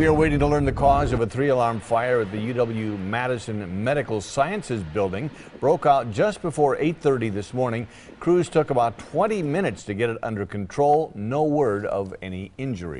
We are waiting to learn the cause of a three-alarm fire at the UW-Madison Medical Sciences building. Broke out just before 8.30 this morning. Crews took about 20 minutes to get it under control. No word of any injuries.